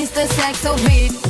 Mr. Saxo Beat.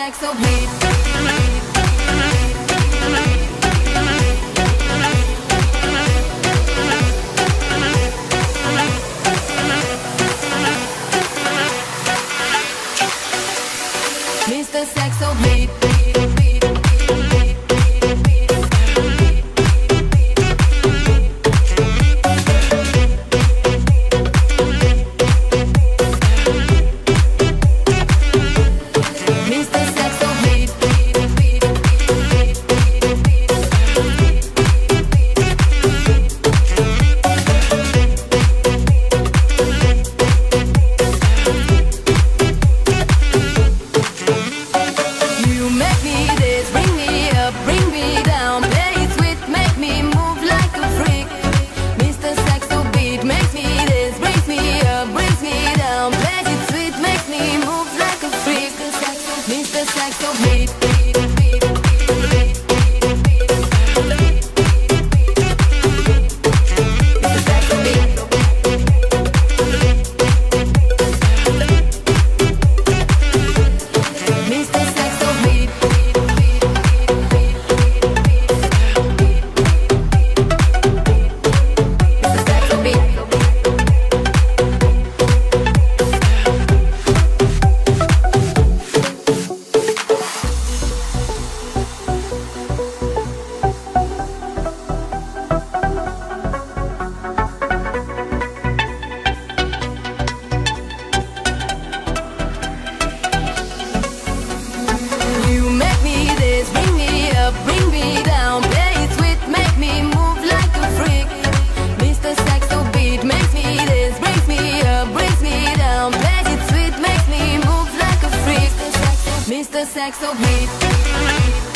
sex appeal. the sex so baby